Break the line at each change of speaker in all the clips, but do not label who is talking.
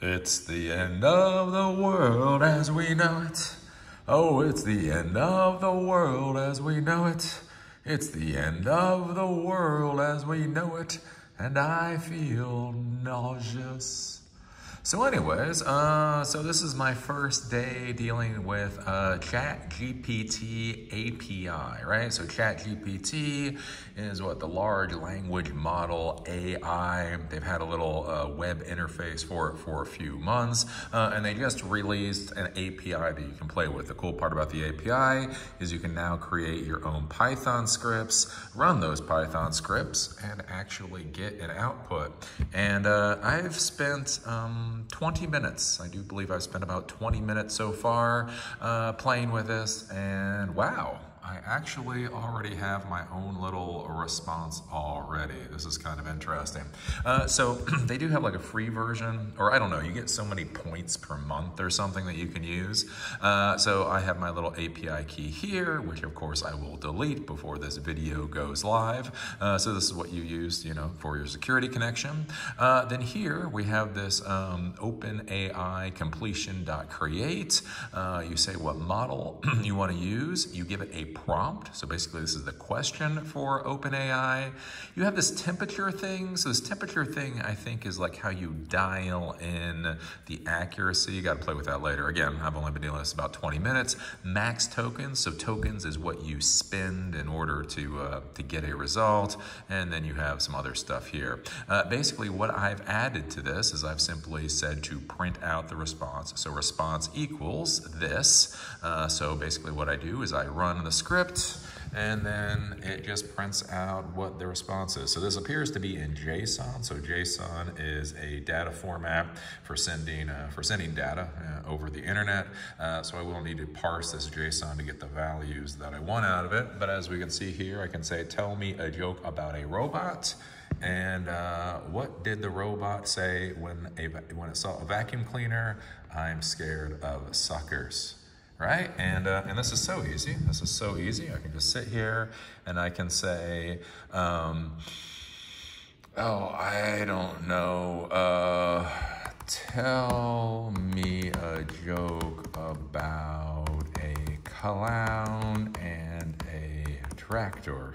It's the end of the world as we know it. Oh, it's the end of the world as we know it. It's the end of the world as we know it. And I feel nauseous. So anyways, uh, so this is my first day dealing with uh, ChatGPT API, right? So ChatGPT is what the large language model AI. They've had a little uh, web interface for it for a few months, uh, and they just released an API that you can play with. The cool part about the API is you can now create your own Python scripts, run those Python scripts, and actually get an output. And uh, I've spent um, 20 minutes. I do believe I've spent about 20 minutes so far uh, playing with this, and wow, I actually already have my own little response already. This is kind of interesting. Uh, so they do have like a free version, or I don't know, you get so many points per month or something that you can use. Uh, so I have my little API key here, which of course I will delete before this video goes live. Uh, so this is what you use, you know, for your security connection. Uh, then here we have this um, OpenAI completion.create. Uh, you say what model you want to use. You give it a prompt. So basically this is the question for OpenAI. You have this temperature thing. So this temperature thing, I think, is like how you dial in the accuracy. You got to play with that later. Again, I've only been doing this about 20 minutes. Max tokens. So tokens is what you spend in order to, uh, to get a result. And then you have some other stuff here. Uh, basically, what I've added to this is I've simply said to print out the response. So response equals this. Uh, so basically what I do is I run the script, and then it just prints out what the response is. So this appears to be in JSON. So JSON is a data format for sending uh, for sending data uh, over the internet. Uh, so I will need to parse this JSON to get the values that I want out of it. But as we can see here, I can say, tell me a joke about a robot. And uh, what did the robot say when, a, when it saw a vacuum cleaner? I'm scared of suckers right? And, uh, and this is so easy. This is so easy. I can just sit here and I can say, um, oh, I don't know. Uh, tell me a joke about a clown and a tractor.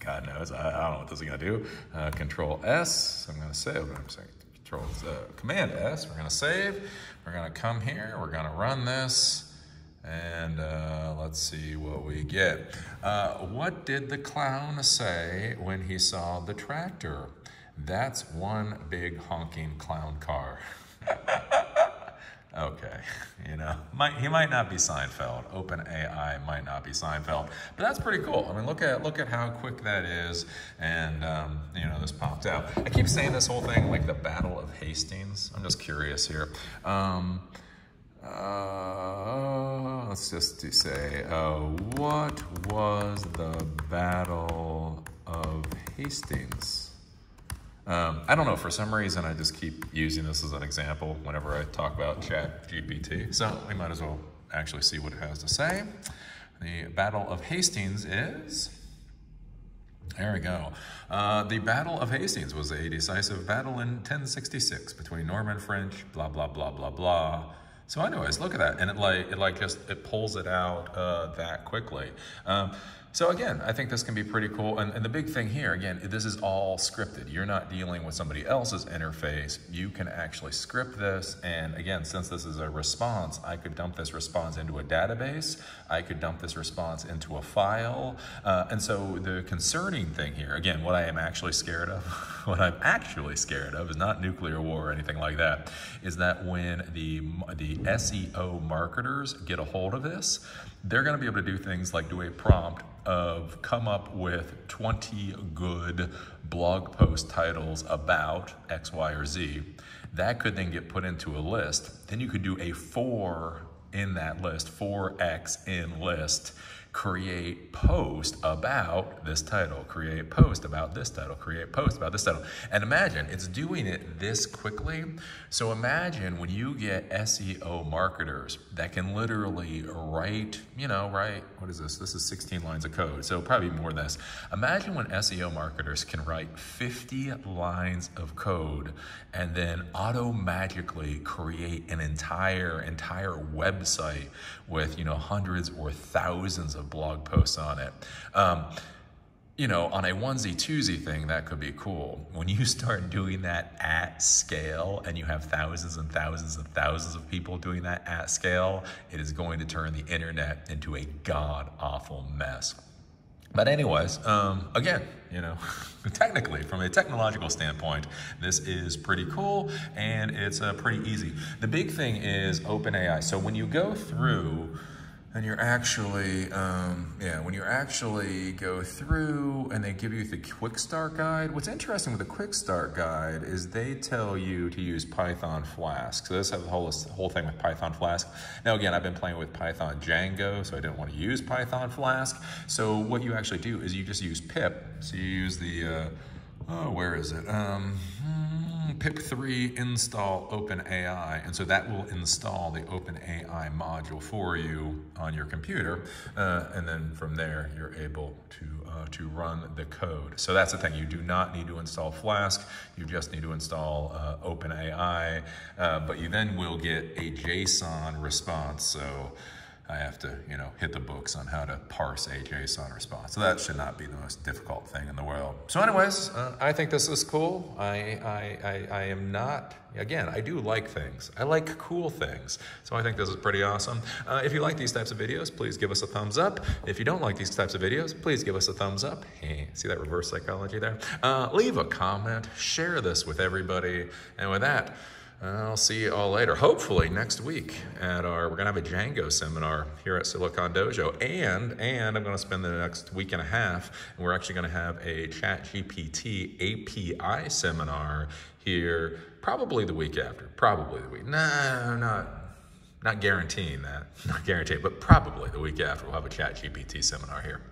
God knows, I, I don't know what this is gonna do. Uh, control S, I'm gonna save, I'm sorry, control, uh, command S, we're gonna save. We're gonna come here, we're gonna run this. And uh, let's see what we get. Uh, what did the clown say when he saw the tractor? That's one big honking clown car. okay, you know, might, he might not be Seinfeld. Open AI might not be Seinfeld, but that's pretty cool. I mean, look at look at how quick that is, and um, you know, this popped out. I keep saying this whole thing like the Battle of Hastings. I'm just curious here. Um, uh, let's just say, uh, what was the Battle of Hastings? Um, I don't know, for some reason I just keep using this as an example whenever I talk about Chat GPT. So we might as well actually see what it has to say. The Battle of Hastings is... There we go. Uh, the Battle of Hastings was a decisive battle in 1066 between Norman French, blah, blah, blah, blah, blah, so anyways, look at that. And it like, it like just, it pulls it out uh, that quickly. Um, so again, I think this can be pretty cool. And, and, the big thing here, again, this is all scripted. You're not dealing with somebody else's interface. You can actually script this. And again, since this is a response, I could dump this response into a database. I could dump this response into a file. Uh, and so the concerning thing here, again, what I am actually scared of, what I'm actually scared of is not nuclear war or anything like that, is that when the, the SEO marketers get a hold of this, they're gonna be able to do things like do a prompt of come up with 20 good blog post titles about X, Y, or Z. That could then get put into a list. Then you could do a for in that list, 4X in list, create post about this title, create post about this title, create post about this title. And imagine it's doing it this quickly. So imagine when you get SEO marketers that can literally write, you know, write, what is this? This is 16 lines of code. So probably more than this. Imagine when SEO marketers can write 50 lines of code and then auto magically create an entire, entire website with, you know, hundreds or thousands of blog posts on it. Um, you know, on a onesie twosie thing, that could be cool. When you start doing that at scale and you have thousands and thousands and thousands of people doing that at scale, it is going to turn the internet into a god awful mess. But anyways, um, again, you know, technically, from a technological standpoint, this is pretty cool and it's uh, pretty easy. The big thing is OpenAI. So when you go through and you're actually, um, yeah, when you actually go through and they give you the quick start guide, what's interesting with the quick start guide is they tell you to use Python Flask. So this has the whole, whole thing with Python Flask. Now again, I've been playing with Python Django, so I didn't want to use Python Flask. So what you actually do is you just use pip. So you use the, uh, oh, where is it? Um, pip3 install OpenAI, and so that will install the OpenAI module for you on your computer, uh, and then from there you're able to uh, to run the code. So that's the thing. You do not need to install Flask. You just need to install uh, OpenAI, uh, but you then will get a JSON response. So I have to, you know, hit the books on how to parse a JSON response. So that should not be the most difficult thing in the world. So anyways, uh, I think this is cool. I, I, I, I, am not, again, I do like things. I like cool things. So I think this is pretty awesome. Uh, if you like these types of videos, please give us a thumbs up. If you don't like these types of videos, please give us a thumbs up. Hey, see that reverse psychology there? Uh, leave a comment, share this with everybody. And with that, I'll see you all later. Hopefully next week at our, we're gonna have a Django seminar here at Silicon Dojo. And, and I'm gonna spend the next week and a half, and we're actually gonna have a Chat GPT API seminar here probably the week after, probably the week. No, not, not guaranteeing that, not guaranteeing, but probably the week after we'll have a Chat GPT seminar here.